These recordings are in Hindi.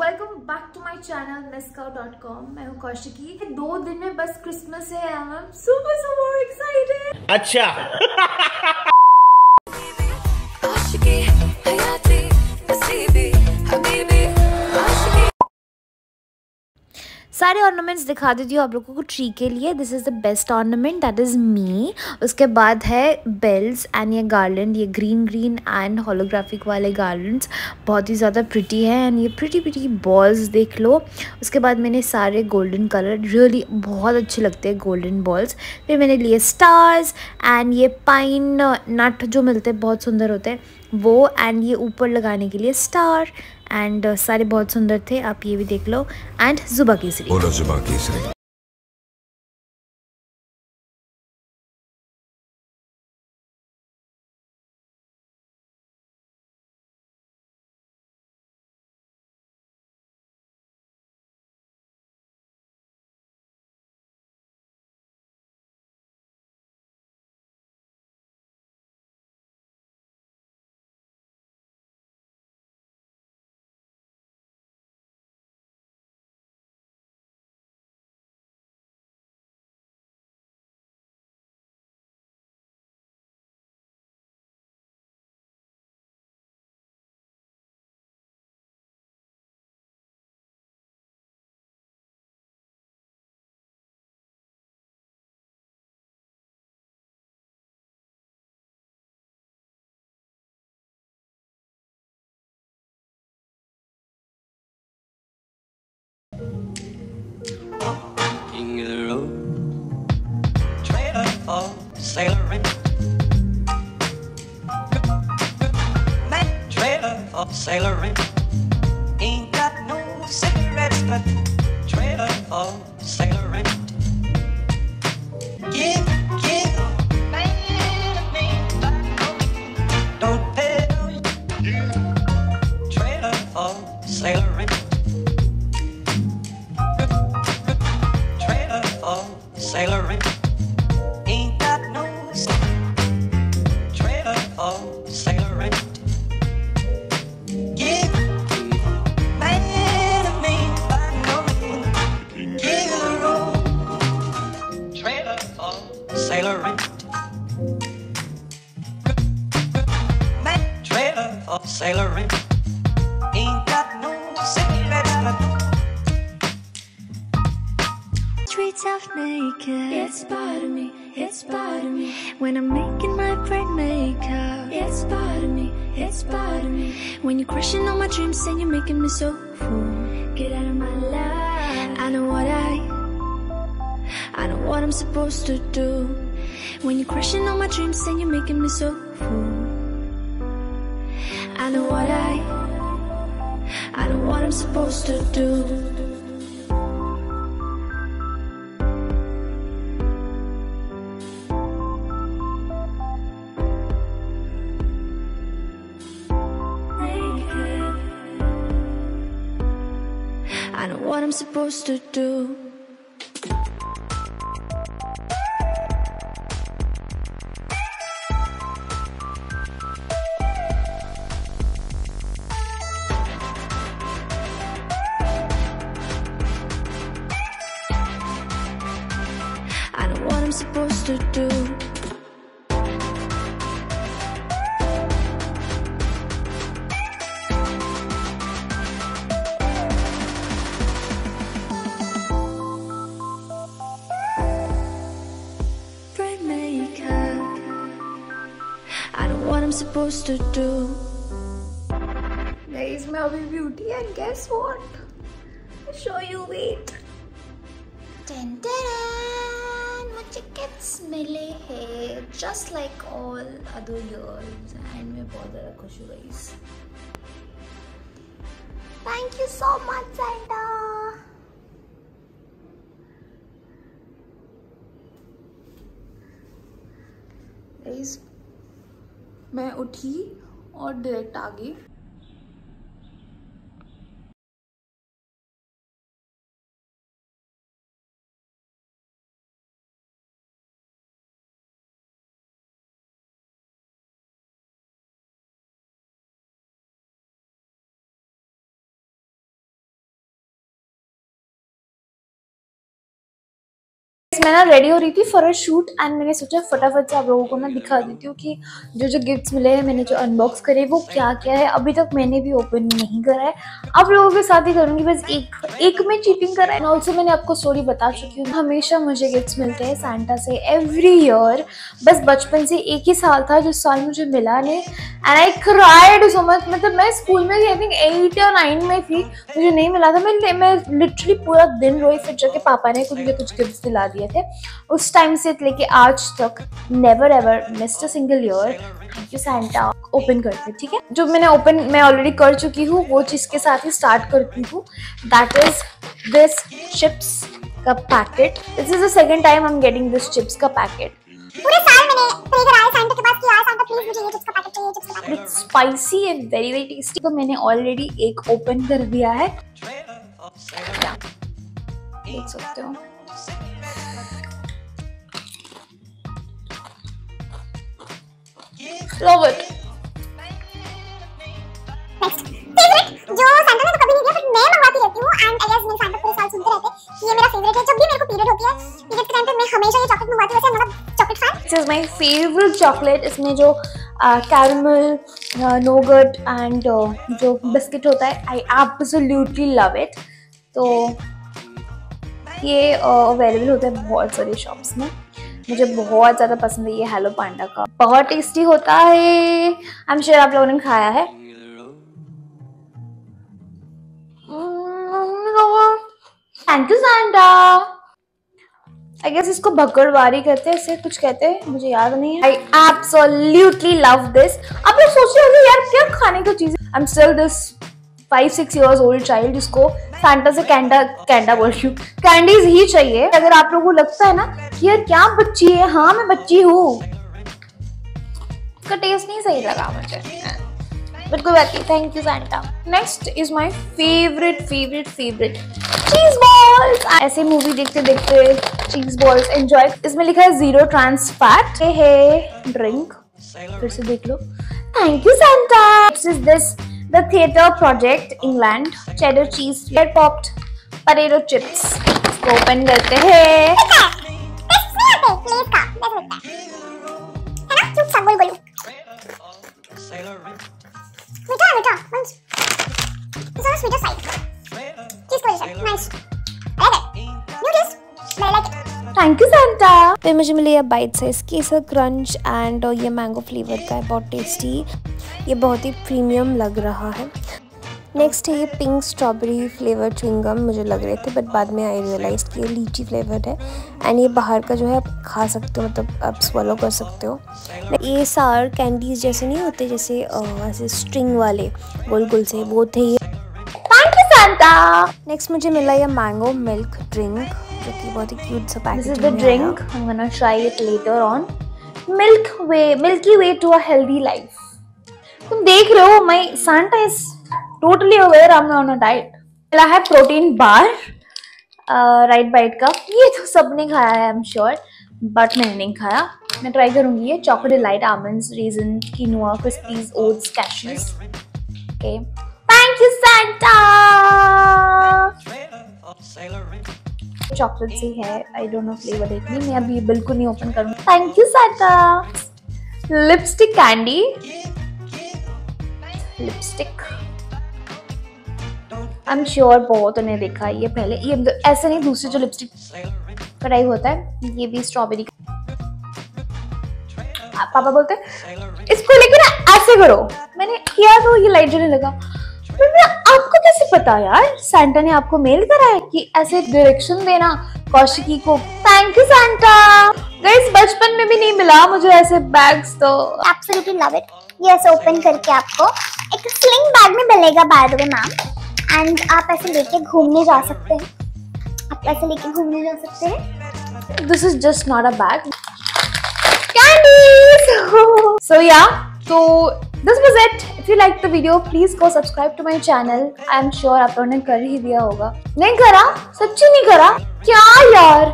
Welcome back to my channel mescow.com मैं हूँ कौशिकी। दो दिन में बस क्रिसमस है I am super super excited अच्छा। सारे ऑर्नामेंट्स दिखा देती हूँ आप लोगों को ट्री के लिए। This is the best ornament that is me उसके बाद है बेल्स एंड ये गार्लैंड ये ग्रीन ग्रीन एंड होलोग्राफिक वाले गार्लैंड्स बहुत ही ज़्यादा प्रिटी है एंड ये प्रिटी प्रिटी बॉल्स देख लो। उसके बाद मैंने सारे गोल्डन कलर रियली बहुत अच्छे लगते हैं गोल्डन बॉल्स फिर मैंने लिए स्टार्स एंड ये पाइन नट जो मिलते हैं, बहुत सुंदर होते हैं। वो एंड ये ऊपर लगाने के लिए स्टार एंड सारे बहुत सुंदर थे, आप ये भी देख लो एंड जुबा केसरी जुबा Kesari for sailoring. Man, trailer for sailoring. Ain't got no cigarettes, but trailer for sailoring. Give, give, man, man, don't pay no trailer for sailoring. trailer for sailoring. Naked. It's part of me, it's part of me, When I'm making my brain makeup. it's part of me, it's part of me. When you're crushing all my dreams and you're making me so full. Get out of my life. I know what I. I know what I'm supposed to do. When you're crushing all my dreams and you're making me so full. I know what I. I know what I'm supposed to do. I know what I'm supposed to do. I know what I'm supposed to do. supposed to do. Guys मैं अभी भी उठी and guess what show you wait ten ten मुझे किड्स मिले हैं just like all other years and मैं बहुत ज़्यादा खुश हूँ guys thank you so much Santa guys मैं उठी और डायरेक्ट आ मैं ना रेडी हो रही थी फॉर अ शूट एंड मैंने सोचा फटाफट से आप लोगों को ना दिखा देती हूँ कि जो जो गिफ्ट्स मिले हैं, मैंने जो अनबॉक्स करे, वो क्या क्या है। अभी तक मैंने भी ओपन नहीं करा है। आप लोगों के साथ ही करूँगी, बस एक एक में चीटिंग करा है। ऑल्सो मैंने आपको स्टोरी बता चुकी हूँ, हमेशा मुझे गिफ्ट्स मिलते हैं सैंटा से एवरी ईयर बस बचपन से एक ही साल था जिस साल मुझे मिला नहीं। And I cried so much मतलब मैं स्कूल में आई थिंक एट या नाइन में थी, मुझे नहीं मिला था। मैं मैं लिटरली पूरा दिन रोई, फिर जाके पापा ने कुछ मुझे कुछ गिफ्ट दिला दिए थे। उस टाइम से लेके आज तक never ever missed a single year thank you Santa open करते ठीक है? जो मैंने ओपन मैं ऑलरेडी कर चुकी हूँ वो चीज़ के साथ ही स्टार्ट करती हूँ। दैट इज़ दिस चिप्स का packet this is the second time I am getting this chips का पैकेट पूरे साल मैंने प्रे करा के पास कि यार सांता प्लीज़ मुझे ये चिप्स का पैकेट चाहिए चिप्स का packet spicy and very very tasty तो मैंने ऑलरेडी एक ओपन कर दिया है। देख सकते हो। नेक्स्ट फेवरेट जो सांता ने तो कभी नहीं दिया बट मैं मंगवाती रहती हूँ एंड आई गेस मेरे सांता पूरे साल सुनते रहते हैं कि ये मेरा फेवरेट है। जब भी मेरे को पीरियड होती है पीरियड के टाइम पे मैं हमेशा ये चॉकलेट मंगवाती हूँ वैसे मेरा chocolate fan this is my favourite chocolate इसमें जो कैरमल नोगट एंड जो बिस्किट होता है आई एब्सोल्युटली लव इट तो ये अवेलेबल होता है बहुत सारी शॉप्स में। मुझे बहुत ज़्यादा पसंद है ये हेलो पांडा का। बहुत टेस्टी होता है। आई एम श्योर आप लोगों ने खाया है। Thank you Santa I guess इसको भगड़वारी कहते हैं, इसे कुछ कहते हैं, मुझे याद नहीं है। आई एब्सोल्युटली लव दिस आप लोग सोच रहे होंगे यार, क्या खाने की चीज़ I am still this five six years old child जिसको सैंटा से कैंडा कैंडा बोल रही हूँ। कैंडीज ही चाहिए। अगर आप लोगों को लगता है ना यार क्या बच्ची है? हाँ मैं बच्ची हूँ। इसका टेस्ट नहीं सही लगा मुझे। बट कोई बात नहीं thank you Santa next is my favourite favourite favourite cheese balls ऐसे मूवी देखते देखते चीज़ बॉल्स एंजॉय इसमें लिखा है ज़ीरो ट्रांस फैट है ड्रिंक फिर से देख लो। Thank you Santa is this the theatre project England cheddar cheese popped परेरो chips open करते हैं। है ना चुप मीठा मीठा side cheese position thank you Santa फिर मुझे मिली है bite size kesar crunch and ये मैंगो फ्लेवर का है, बहुत टेस्टी ये बहुत ही प्रीमियम लग रहा है। नेक्स्ट है ये पिंक स्ट्रॉबेरी फ्लेवर च्विंगम मुझे लग रहे थे बट बाद में आई रियलाइज़ कि ये लीची फ्लेवर है एंड ये बाहर का जो है आप खा सकते हो मतलब आप swallow कर सकते हो ये सार कैंडीज जैसे नहीं होते जैसे ऐसे स्ट्रिंग वाले गोल गोल से वो थे ये नेक्स्ट मुझे मिला ये मैंगो मिल्क ड्रिंक जो कि बहुत ही क्यूट सा package This is the drink. I'm gonna try it later on. Milk way, Milky Way to a healthy life. तुम देख रहे हो my Santa is totally aware I'm on a diet. मिला है प्रोटीन बार राइट बाइट का ये तो सबने खाया है आई एम श्योर बट मैंने नहीं खाया. मैं ट्राई करूँगी ये chocolate delight almonds raisin quinoa crispies oats cashews okay thank you Santa chocolate से है. आई डोंट नो फ्लेवर इतनी मैं अभी बिल्कुल नहीं ओपन करूँगी. Thank you Santa lipstick candy lipstick I am sure बहुतों ने देखा ये पहले। ये ऐसे नहीं, दूसरे जो लिपस्टिक कढ़ाई होता है, ये भी स्ट्रॉबेरी पापा बोलते इसको लेके ना ऐसे करो। मैंने किया तो ये लाइट जलने लगा। मैंने आपको कैसे पता यार? सैंटा ने आपको मेल करा है कि ऐसे डायरेक्शन देना कौशिकी को। थैंक यू सैंटा गाइस बचपन में भी नहीं मिला मुझे ऐसे बैग्स तो। एब्सोल्युटली लव इट ये ऐसे ओपन करके आपको एक स्लिंग बैग में मिलेगा by the way ma'am and आप ऐसे लेके घूमने जा सकते हैं आप ऐसे लेके घूमने जा सकते हैं this is just not a bag. Candies! so yeah, so this was it. If you liked the video, please go subscribe to my channel. I am sure आप लोगों ने कर ही दिया होगा. नहीं करा? सच्ची नहीं करा? क्या यार?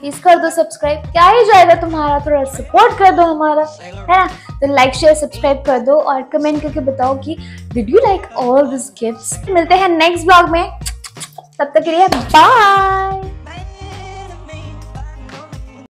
प्लीज़ कर दो सब्सक्राइब क्या ही जाएगा तुम्हारा थोड़ा सपोर्ट कर दो हमारा है ना तो लाइक शेयर सब्सक्राइब कर दो और कमेंट करके बताओ कि did you like all this gifts मिलते हैं नेक्स्ट ब्लॉग में। तब तक के लिए बाय